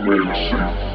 remain safe.